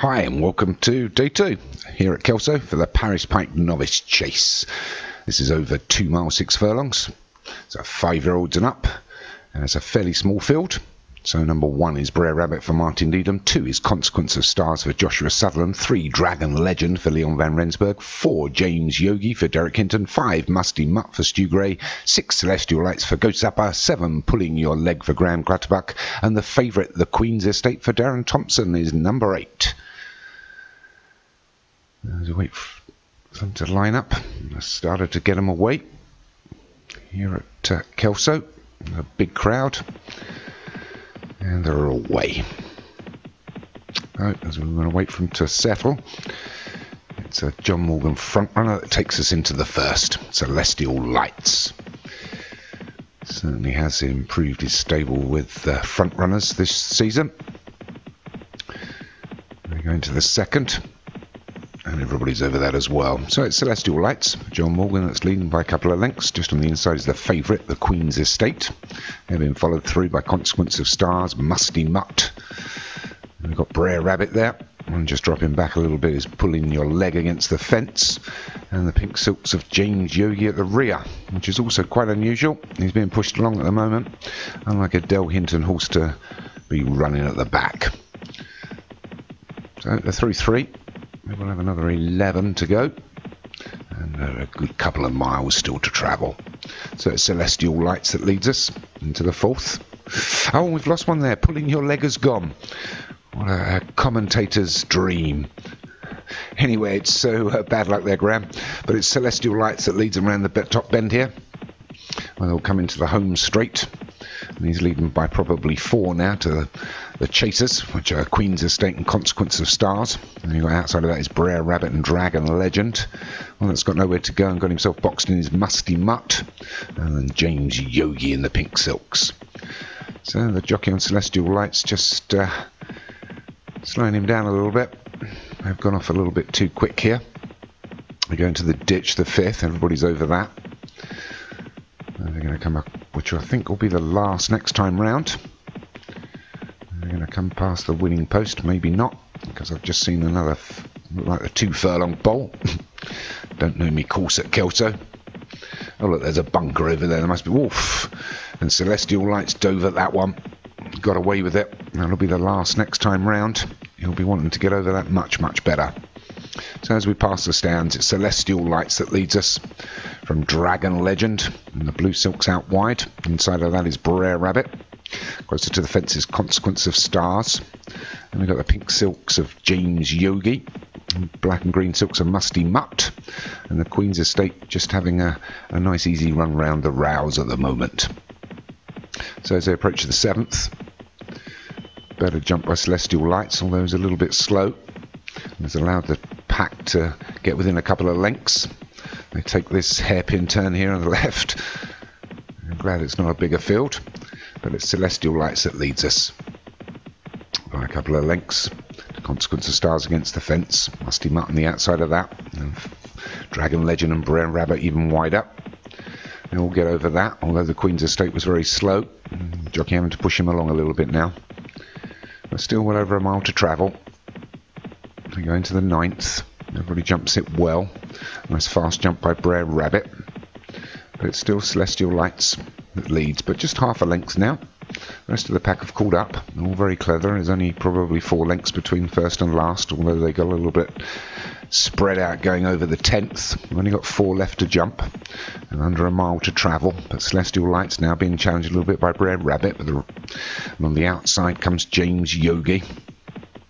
Hi, and welcome to day two here at Kelso for the Paris Pike Novice Chase. This is over two miles, six furlongs. It's a five year olds and up, and it's a fairly small field. So, number one is Brer Rabbit for Martin Needham. Two is Consequence of Stars for Joshua Sutherland. Three, Dragon Legend for Leon Van Rensburg. Four, James Yogi for Derek Hinton. Five, Musty Mutt for Stu Gray. Six, Celestial Lights for Ghost Zapper. Seven, Pulling Your Leg for Graham Clutterbuck. And the favourite, The Queen's Estate for Darren Thompson, is number eight. As we wait for them to line up. I started to get them away here at uh, Kelso. A big crowd. And they're away. Right, as we're going to wait for them to settle. It's a John Morgan front runner that takes us into the first. Celestial Lights. Certainly has improved his stable with uh, front runners this season. We go into the second and everybody's over that as well. So it's Celestial Lights, John Morgan that's leading by a couple of lengths. Just on the inside is the favourite, the Queen's Estate. They've been followed through by Consequence of Stars, Musty Mutt. We've got Brer Rabbit there. And just dropping back a little bit is pulling your leg against the fence. And the pink silks of James Yogi at the rear, which is also quite unusual. He's being pushed along at the moment, unlike a Del Hinton horse to be running at the back. So the 3 3 We'll have another 11 to go. And a good couple of miles still to travel. So it's Celestial Lights that leads us into the fourth. Oh, we've lost one there. Pulling your leg has gone. What a commentator's dream. Anyway, it's so uh, bad luck there, Graham. But it's Celestial Lights that leads them around the top bend here. Well, they'll come into the home straight. He's leading by probably four now to the, the Chasers, which are Queen's Estate and Consequence of Stars. And you've got outside of that is Brer Rabbit and Dragon Legend. Well, that's got nowhere to go and got himself boxed in his musty mutt. And then James Yogi in the pink silks. So the jockey on Celestial Lights just uh, slowing him down a little bit. They've gone off a little bit too quick here. We go into the ditch, the fifth. Everybody's over that. Come up which I think will be the last next time round. They're going to come past the winning post, maybe not, because I've just seen another, like a two furlong bolt. Don't know me course at. Oh look, there's a bunker over there. There must be Wolf and Celestial Lights dove at that one. Got away with it. That'll be the last next time round. He'll be wanting to get over that much, much better. So as we pass the stands, it's Celestial Lights that leads us from Dragon Legend. And the blue silk's out wide. Inside of that is Brer Rabbit. Closer to the fence is Consequence of Stars. And we've got the pink silks of James Yogi. Black and green silks of Musty Mutt. And the Queen's Estate just having a, a nice easy run round the rows at the moment. So as they approach the seventh, better jump by Celestial Lights, although it's a little bit slow. It's allowed the pack to get within a couple of lengths. They take this hairpin turn here on the left. I'm glad it's not a bigger field, but it's Celestial Lights that leads us by a couple of lengths. The consequence of stars against the fence. Musty Mutt on the outside of that. And Dragon Legend and Brer Rabbit even wide up. They all get over that, although the Queen's Estate was very slow. Mm, Jockey having to push him along a little bit now. But still well over a mile to travel. We go into the ninth. Everybody jumps it well. Nice fast jump by Brer Rabbit. But it's still Celestial Lights that leads, but just half a length now. The rest of the pack have called up. All very clever. There's only probably four lengths between first and last, although they got a little bit spread out going over the 10th. We've only got four left to jump and under a mile to travel. But Celestial Lights now being challenged a little bit by Brer Rabbit. But the, and on the outside comes James Yogi.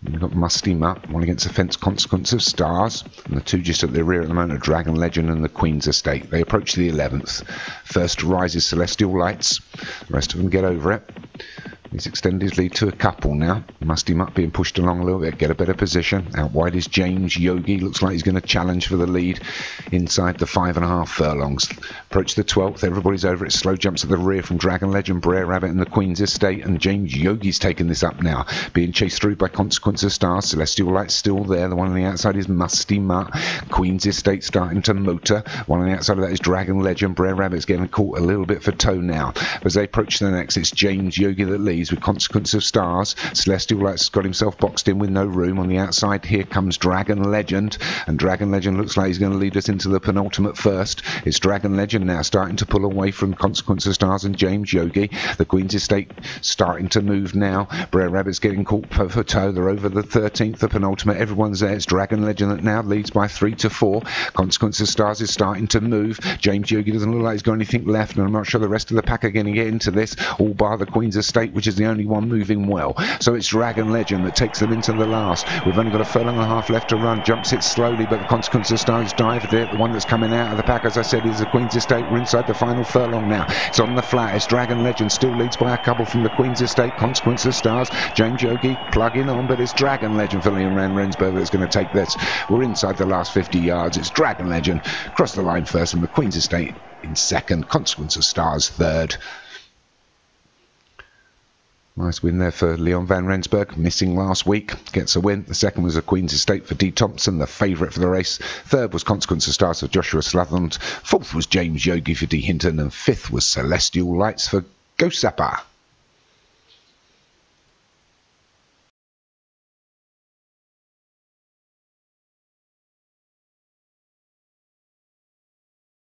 We've got Musty Mutt, one against the fence consequence of stars, and the two just at the rear at the moment are Dragon Legend and the Queen's Estate. They approach the 11th. First rises Celestial Lights, the rest of them get over it. He's extended his lead to a couple now. Musty Mutt being pushed along a little bit, get a better position. Out wide is James Yogi. Looks like he's going to challenge for the lead inside the five and a half furlongs. Approach the 12th. Everybody's over it. Slow jumps at the rear from Dragon Legend, Brer Rabbit, and the Queen's Estate. And James Yogi's taken this up now. Being chased through by Consequence of Stars. Celestial Light's still there. The one on the outside is Musty Mutt. Queen's Estate starting to motor. One on the outside of that is Dragon Legend. Brer Rabbit's getting caught a little bit for toe now. As they approach the next, it's James Yogi that leads with Consequence of Stars. Celestial Lights got himself boxed in with no room. On the outside here comes Dragon Legend, and Dragon Legend looks like he's going to lead us into the penultimate first. It's Dragon Legend now starting to pull away from Consequence of Stars and James Yogi. The Queen's Estate starting to move now. Brer Rabbit's getting caught for, for toe. They're over the 13th, the penultimate. Everyone's there. It's Dragon Legend that now leads by 3 to 4. Consequence of Stars is starting to move. James Yogi doesn't look like he's got anything left, and I'm not sure the rest of the pack are going to get into this, all bar the Queen's Estate, which is the only one moving well. So it's Dragon Legend that takes them into the last. We've only got a furlong and a half left to run. Jumps it slowly, but the Consequence of Stars dive. The one that's coming out of the pack, as I said, is the Queen's Estate. We're inside the final furlong now. It's on the flat. It's Dragon Legend still leads by a couple from the Queen's Estate. Consequence of Stars. James Yogi plugging on, but it's Dragon Legend for Leon Rensburg that's going to take this. We're inside the last 50 yards. It's Dragon Legend. Cross the line first from the Queen's Estate in second. Consequence of Stars third. Nice win there for Leon Van Rensburg, missing last week. Gets a win. The second was a Queen's Estate for D. Thompson, the favourite for the race. Third was Consequence of Stars for Joshua Sutherland. Fourth was James Yogi for D. Hinton. And fifth was Celestial Lights for Zapper.